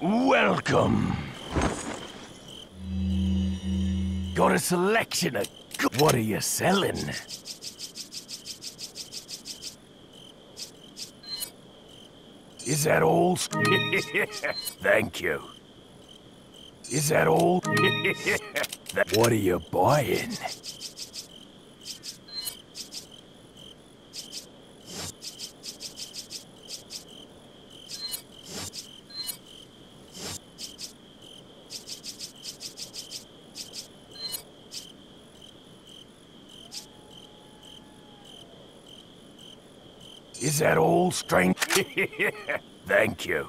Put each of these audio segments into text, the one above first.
Welcome. Got a selection of... What are you selling? Is that all? Thank you. Is that all? what are you buying? Is that all, strength? Thank you.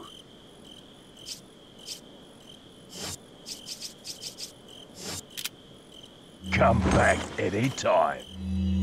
Come back anytime. Cogedlo,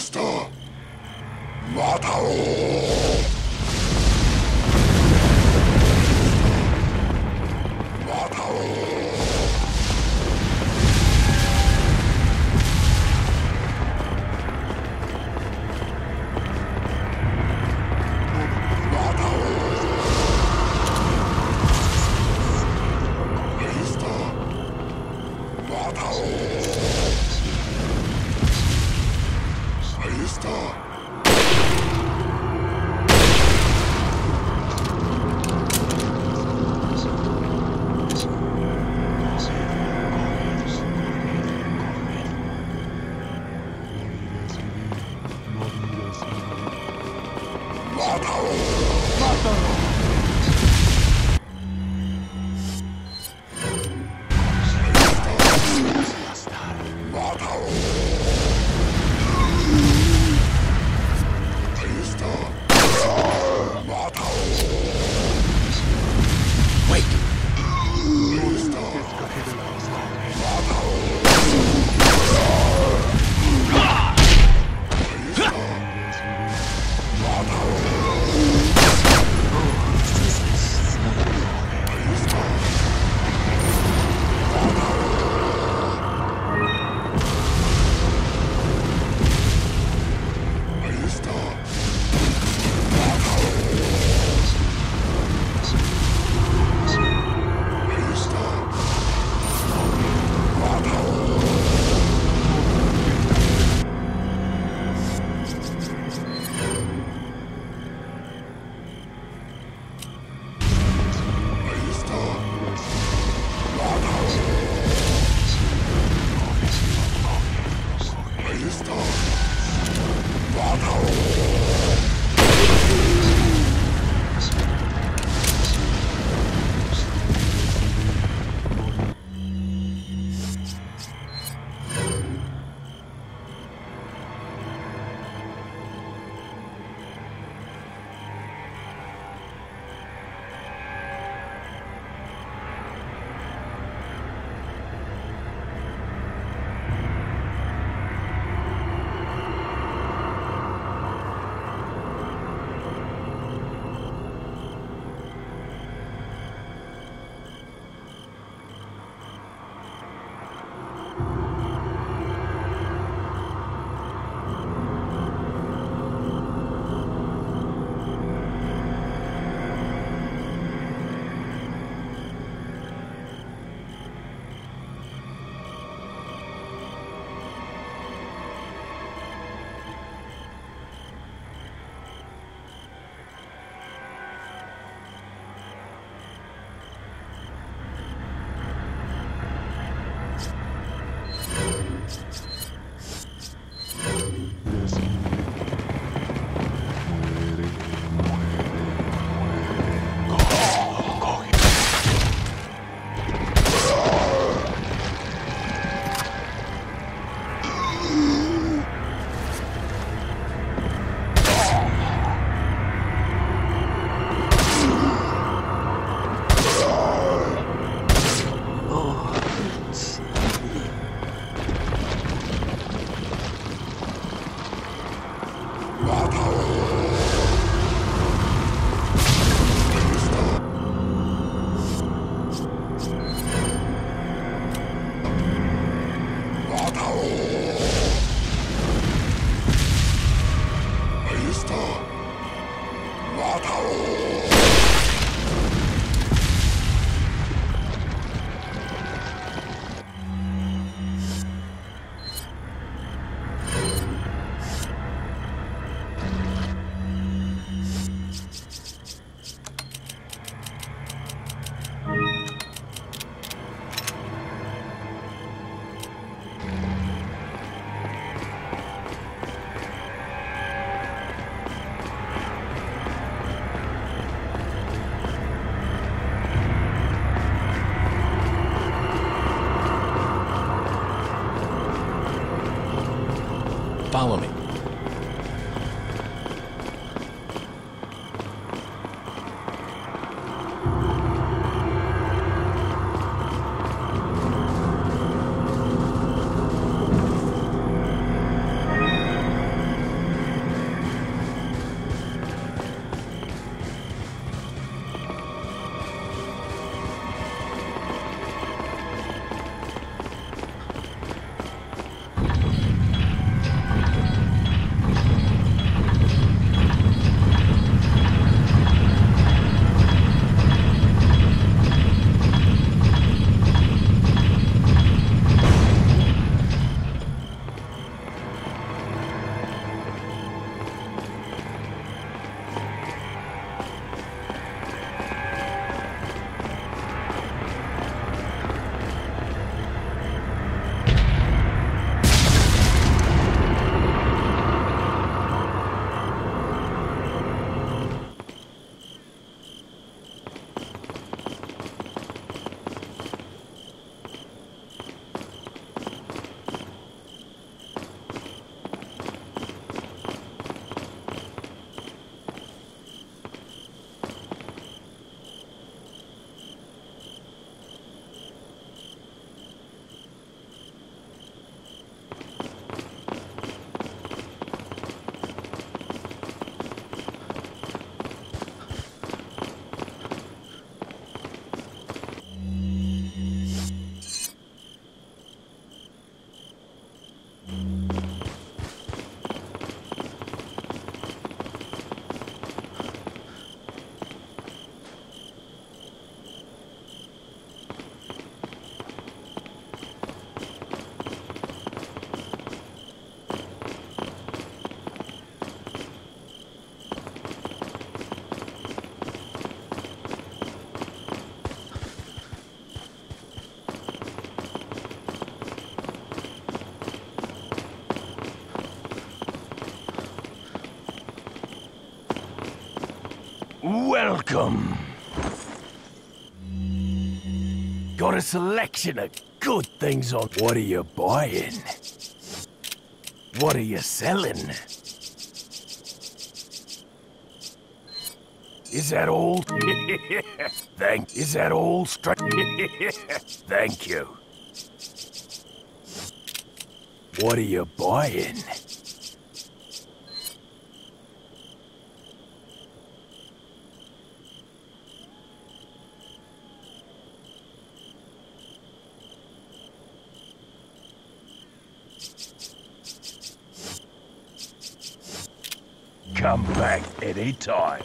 した。またまたろまたう。また ¡Mátalo! Follow me. Welcome. Got a selection of good things on. What are you buying? What are you selling? Is that all? Thank. Is that all? Thank you. What are you buying? Come back anytime.